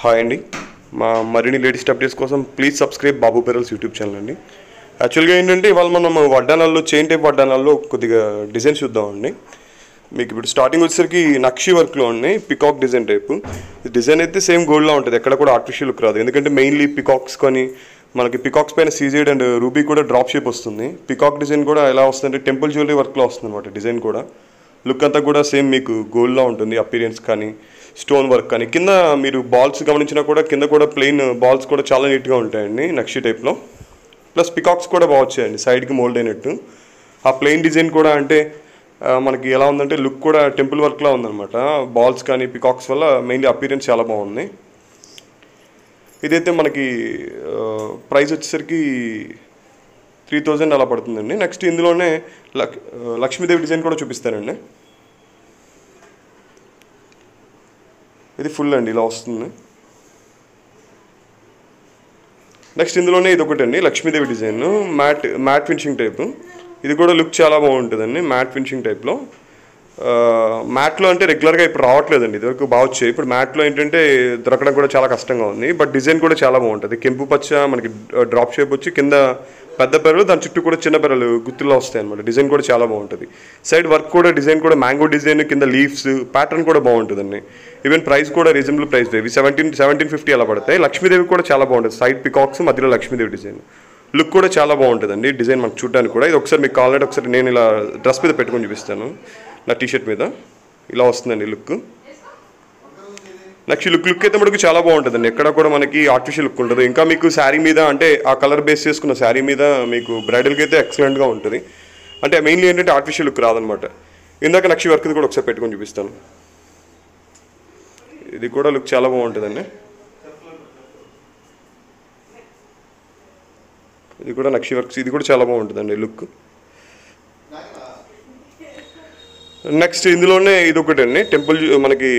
Hi అండి. మా మరిన్ని లేటెస్ట్ అప్డేట్స్ కోసం please subscribe Babu Pearls YouTube channel అండి. యాక్చువల్గా ఏంటంటే ఇవాళ మనం వడ్డానాల్లో చైన్ టైప్ వడ్డానాల్లో కొద్దిగా డిజైన్స్ చూద్దామండి మీకు ఇప్పుడు స్టార్టింగ్ వచ్చేసరికి నక్షి వర్క్లో ఉన్నాయి పికాక్ డిజైన్ టైప్. డిజైన్ అయితే సేమ్ గోల్డ్లా ఉంటుంది ఎక్కడ కూడా ఆర్టిఫిషియల్ లుక్ రాదు. ఎందుకంటే మెయిన్లీ పికాక్స్ కానీ మనకి పికాక్స్ పైన సీజెడ్ అండ్ రూబీ కూడా డ్రాప్ షేప్ వస్తుంది. పికాక్ డిజైన్ కూడా ఎలా వస్తుందంటే టెంపుల్ జ్యువెలరీ వర్క్లో వస్తుంది అనమాట డిజైన్ కూడా. లుక్ అంతా కూడా సేమ్ మీకు గోల్డ్లా ఉంటుంది అపీరియన్స్ కానీ స్టోన్ వర్క్ కానీ కింద మీరు బాల్స్ గమనించినా కూడా కింద కూడా ప్లెయిన్ బాల్స్ కూడా చాలా నీట్గా ఉంటాయండి నక్షి టైప్లో. ప్లస్ పికాక్స్ కూడా బాగా వచ్చాయండి సైడ్కి మోల్డ్ అయినట్టు. ఆ ప్లెయిన్ డిజైన్ కూడా అంటే మనకి ఎలా ఉందంటే లుక్ కూడా టెంపుల్ వర్క్లా ఉందన్నమాట. బాల్స్ కానీ పికాక్స్ వల్ల మెయిన్లీ అపీరియన్స్ చాలా బాగుంది. ఇదైతే మనకి ప్రైస్ వచ్చేసరికి త్రీ థౌజండ్ అలా పడుతుందండి. నెక్స్ట్ ఇందులోనే లక్ లక్ష్మీదేవి డిజైన్ కూడా చూపిస్తానండి. ఇది ఫుల్ అండి ఇలా వస్తుంది. నెక్స్ట్ ఇందులోనే ఇది ఒకటండి Lakshmidevi design. Matt matt finishing type. ఇది కూడా లుక్ చాలా బాగుంటుందండి మ్యాట్ ఫినిషింగ్ టైప్లో. మ్యాట్లో అంటే రెగ్యులర్గా ఇప్పుడు రావట్లేదండి ఇదివరకు బాగా వచ్చాయి. ఇప్పుడు మ్యాట్లో ఏంటంటే దొరకడం కూడా చాలా కష్టంగా ఉంది బట్ డిజైన్ కూడా చాలా బాగుంటుంది. కెంపు పచ్చ మనకి డ్రాప్ షేప్ వచ్చి కింద పెద్ద పెరలు దాని చుట్టూ కూడా చిన్న పెరలు గుత్తుల్లో వస్తాయి అనమాట డిజైన్ కూడా చాలా బాగుంటుంది. సైడ్ వర్క్ కూడా డిజైన్ కూడా మ్యాంగో డిజైన్ కింద లీవ్స్ ప్యాటర్న్ కూడా బాగుంటుందండి. ఈవెన్ ప్రైస్ కూడా రీజనబుల్ ప్రైస్ ఇవి సెవెంటీన్ సెవెంటీన్ ఫిఫ్టీ అలా పడతాయి. లక్ష్మీదేవి కూడా చాలా బాగుంటుంది. సైడ్ పికాక్స్ మధ్యలో లక్ష్మీదేవి డిజైన్ లుక్ కూడా చాలా బాగుంటుందండి డిజైన్ మనకు చూడడానికి కూడా. ఇది ఒకసారి మీకు కావాలంటే ఒకసారి నేను ఇలా డ్రెస్ మీద పెట్టుకొని చూపిస్తాను. నా టీషర్ట్ మీద. ఇలా వస్తుందండి లుక్. నెక్స్ట్ లుక్ లుక్ అయితే మనకు చాలా బాగుంటుందండి. ఎక్కడ కూడా మనకి ఆర్టిఫిషియల్ లుక్ ఉంటుంది ఇంకా మీకు శారీ మీద అంటే ఆ కలర్ బేస్ చేసుకున్న శారీ మీద మీకు బ్రైడల్కి అయితే ఎక్సలెంట్గా ఉంటుంది. అంటే మెయిన్లీ ఏంటంటే ఆర్టిఫిషియల్ లుక్ రాదనమాట ఇందాక నక్షి వర్క్ కూడా ఒకసారి పెట్టుకొని చూపిస్తాను. ఇది కూడా లుక్ చాలా బాగుంటుందండి. ఇది కూడా నక్షి వర్క్స్ ఇది కూడా చాలా బాగుంటుందండి లుక్ నెక్స్ట్ ఇందులోనే ఇది అండి. టెంపుల్ మనకి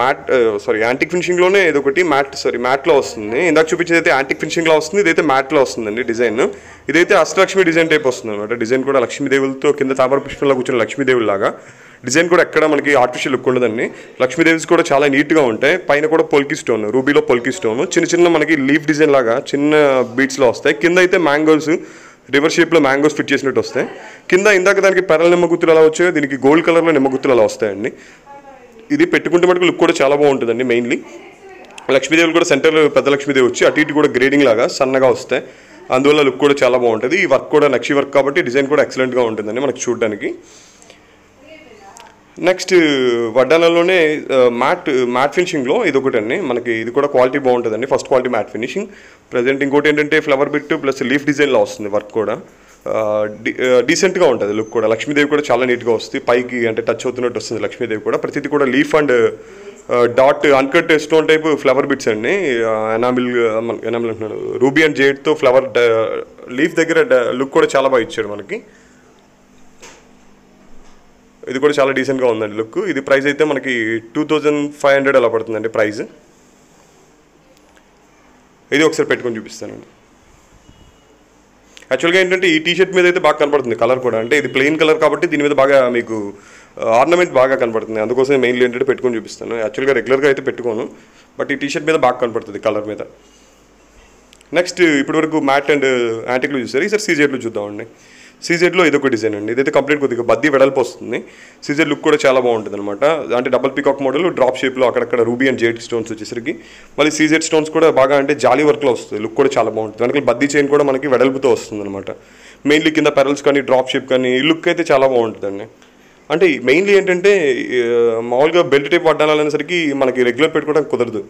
మ్యాట్ సారీ యాంటిక్ ఫినిషింగ్లోనే ఇది ఒకటి మ్యాట్ సారీ మ్యాట్లో వస్తుంది. ఇందాక చూపించేది అయితే యాంటిక్ ఫినిషింగ్లో వస్తుంది ఇదైతే మ్యాట్లో వస్తుందండి డిజైన్. ఇదైతే అష్టలక్ష్మి డిజైన్ టైప్ వస్తుంది అనమాట డిజైన్ కూడా లక్ష్మీదేవులతో కింద తామర పుష్పంలో కూర్చున్న లక్ష్మీదేవులాగా డిజైన్ కూడా ఎక్కడ మనకి ఆర్టిఫిషియల్ లుక్ ఉండదండి. లక్ష్మీదేవిస్ కూడా చాలా నీట్గా ఉంటాయి. పైన కూడా పొల్కి స్టోన్ రూబీలో పొల్కి స్టోన్ చిన్న చిన్న మనకి లీఫ్ డిజైన్ లాగా చిన్న బీట్స్లో వస్తాయి. కింద అయితే మ్యాంగోస్ రివర్ షేప్లో మ్యాంగోస్ ఫిట్ చేసినట్టు వస్తాయి. కింద ఇందాక దానికి పెరల నిమ్మగుత్తులు అలా వచ్చాయో. దీనికి గోల్డ్ కలర్లో నిమ్మగుత్తులు అలా వస్తాయండి. ఇది పెట్టుకుంటే మటుకు లుక్ కూడా చాలా బాగుంటుందండి మెయిన్లీ. లక్ష్మీదేవి కూడా సెంటర్లో పెద్ద లక్ష్మీదేవి వచ్చి అటు ఇటు కూడా గ్రేడింగ్ లాగా సన్నగా వస్తాయి. అందువల్ల లుక్ కూడా చాలా బాగుంటుంది. ఈ వర్క్ కూడా నక్షి వర్క్ కాబట్టి డిజైన్ కూడా ఎక్సలెంట్గా ఉంటుందండి మనకు చూడడానికి. నెక్స్ట్ వడ్డానంలోనే మ్యాట్ మ్యాట్ ఫినిషింగ్లో ఇది ఒకటండి మనకి ఇది కూడా క్వాలిటీ బాగుంటుందండి. First quality matt finishing. Present ఇంకోటి ఏంటంటే ఫ్లవర్ బిట్ ప్లస్ లీఫ్ డిజైన్లో వస్తుంది వర్క్ కూడా. డీసెంట్గా ఉంటుంది లుక్ కూడా. లక్ష్మీదేవి కూడా చాలా నీట్గా వస్తుంది. పైకి అంటే టచ్ అవుతున్నట్టు వస్తుంది లక్ష్మీదేవి కూడా. ప్రతిదీ కూడా leaf and dot uncut stone type flower bits అండి. ఎనామిల్ ఎనామిల్ అంటున్నాడు రూబీ అండ్ జేడ్తో ఫ్లవర్ లీఫ్ దగ్గర లుక్ కూడా చాలా బాగా ఇచ్చాడు మనకి. ఇది కూడా చాలా డీసెంట్గా ఉందండి లుక్. ఇది ప్రైస్ అయితే మనకి టూ థౌజండ్ ఫైవ్ హండ్రెడ్ అలా పడుతుందండి ప్రైస్. ఇది ఒకసారి పెట్టుకొని చూపిస్తానండి. యాక్చువల్గా ఏంటంటే ఈ టీషర్ట్ మీద అయితే బాగా కనపడుతుంది కలర్ కూడా. అంటే ఇది ప్లెయిన్ కలర్ కాబట్టి దీని మీద బాగా మీకు ఆర్నమెంట్ బాగా కనపడుతుంది. అందుకోసం మెయిన్లీ ఏంటంటే పెట్టుకొని చూపిస్తాను. యాక్చువల్గా రెగ్యులర్గా అయితే పెట్టుకోను. బట్ ఈ టీషర్ట్ మీద బాగా కనపడుతుంది కలర్ మీద. నెక్స్ట్ ఇప్పటివరకు మ్యాట్ అండ్ యాంటిక్లు చూసారు? ఈసారి సీజెడ్లో చూద్దామండి. సీజెడ్లో ఇది ఒక డిజైన్ అండి. ఇదైతే కంప్లీట్ కొద్దిగా బద్దీ వెడల్పు వస్తుంది. సీజెడ్ లుక్ కూడా చాలా బాగుంటుంది అనమాట అంటే డబల్ పికాక్ మోడల్ డ్రాప్ షేప్లో అక్కడక్కడ రూబీ అండ్ జేడ్ స్టోన్స్ వచ్చేసరికి. మళ్ళీ సీజెడ్ స్టోన్స్ కూడా బాగా అంటే జాలీ వర్క్లో వస్తుంది. లుక్ కూడా చాలా బాగుంటుంది. వెనకాల బద్దీ చైన్ కూడా మనకి వెడల్పుతో వస్తుంది అనమాట మెయిన్లీ కింద పెరల్స్ కానీ డ్రాప్ షేప్ కానీ ఈ లుక్ అయితే చాలా బాగుంటుందండి. అంటే మెయిన్లీ ఏంటంటే మామూలుగా బెల్ట్ టేప్ వడ్డాలనేసరికి మనకి రెగ్యులర్ పెట్టుకోవడానికి కుదరదు.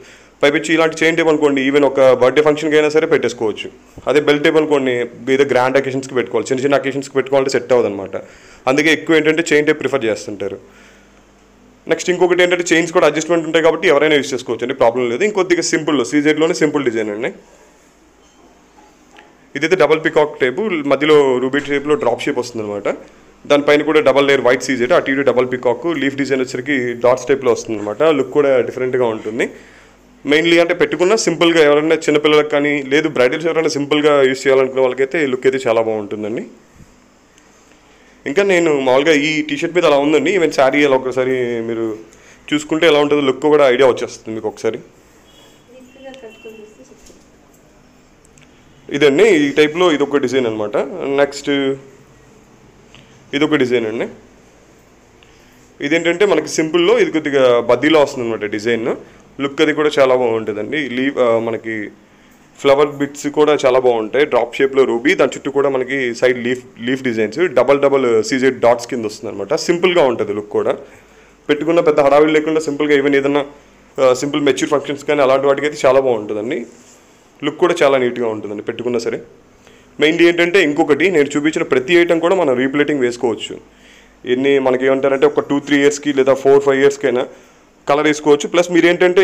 పైపించి ఇలాంటి చైన్ టేప్ అనుకోండి ఈవెన్ ఒక బర్త్డే ఫంక్షన్కి అయినా సరే పెట్టేసుకోవచ్చు. అదే బెల్ట్ టేప్ అనుకోండి ఏదో గ్రాండ్ అకేషన్స్కి పెట్టుకోవాలి చిన్న చిన్న అకేషన్స్కి పెట్టుకోవాలంటే సెట్ అవ్వదు అనమాట అందుకే ఎక్కువ ఏంటంటే చైన్ టైప్ ప్రిఫర్ చేస్తుంటారు. నెక్స్ట్ ఇంకొకటి ఏంటంటే చైన్స్ కూడా అడ్జస్ట్మెంట్ ఉంటాయి కాబట్టి ఎవరైనా యూస్ చేసుకోవచ్చు అండి ప్రాబ్లం లేదు. ఇంకొద్దిగా సింపుల్ సీజెడ్లోనే సింపుల్ డిజైన్ అండి. ఇదైతే డబల్ పికాక్ టైపు మధ్యలో రూబీ టేప్లో డ్రాప్ షేప్ వస్తుంది అనమాట దానిపైన కూడా డబల్ లేయర్ వైట్ సీజెట్ అటు ఇటు డబల్ పికాక్ లీఫ్ డిజైన్ వచ్చరికి డాట్స్ టైప్లో వస్తుంది అనమాట లుక్ కూడా డిఫరెంట్గా ఉంటుంది. మెయిన్లీ అంటే పెట్టుకున్న సింపుల్గా ఎవరైనా చిన్నపిల్లలకు కానీ లేదు బ్రైడల్స్ ఎవరైనా సింపుల్గా యూస్ చేయాలనుకునే వాళ్ళకైతే లుక్ అయితే చాలా బాగుంటుందండి. ఇంకా నేను మామూలుగా ఈ టీషర్ట్ మీద అలా ఉందండి. ఈవెన్ శారీ అలా ఒకసారి మీరు చూసుకుంటే ఎలా ఉంటుందో లుక్ కూడా ఐడియా వచ్చేస్తుంది మీకు ఒకసారి. ఇదండి ఈ టైప్లో ఇది ఒక డిజైన్ అనమాట నెక్స్ట్ ఇది ఒక డిజైన్ అండి. ఇదేంటంటే మనకి సింపుల్లో ఇది కొద్దిగా బద్దీలో వస్తుంది అనమాట డిజైన్ లుక్ అది కూడా చాలా బాగుంటుందండి. లీవ్ మనకి ఫ్లవర్ బిట్స్ కూడా చాలా బాగుంటాయి. డ్రాప్ షేప్లో రూబీ దాని చుట్టూ కూడా మనకి side leaf leaf designs double double CZ dots కింద వస్తుంది అనమాట సింపుల్గా ఉంటుంది లుక్ కూడా. పెట్టుకున్న పెద్ద హడావిడి లేకుండా సింపుల్గా ఈవెన్ ఏదైనా సింపుల్ మెచ్యూర్ ఫంక్షన్స్ కానీ అలాంటి వాటికి అయితే చాలా బాగుంటుందండి. లుక్ కూడా చాలా నీట్గా ఉంటుందండి పెట్టుకున్నా సరే. మెయిన్లీ ఏంటంటే ఇంకొకటి నేను చూపించిన ప్రతి ఐటెం కూడా మనం రీప్లేటింగ్ వేసుకోవచ్చు. ఎన్ని మనకి ఏమంటారంటే ఒక టూ త్రీ ఇయర్స్కి లేదా ఫోర్ ఫైవ్ ఇయర్స్కైనా కలర్ వేసుకోవచ్చు. ప్లస్ మీరు ఏంటంటే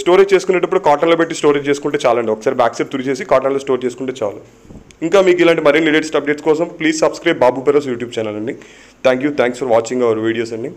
స్టోరేజ్ చేసుకునేటప్పుడు కాటన్లో పెట్టి స్టోరేజ్ చేసుకుంటే చాలండి. ఒకసారి బ్యాక్ సైడ్ తురిచేసి కాటన్లో స్టోర్ చేసుకుంటే చాలు. ఇంకా మీకు ఇలాంటి మరిన్ని లేటెస్ట్ అప్డేట్స్ కోసం please subscribe Babu Pearls YouTube channel అండి. Thank you thanks for watching our videos అండి.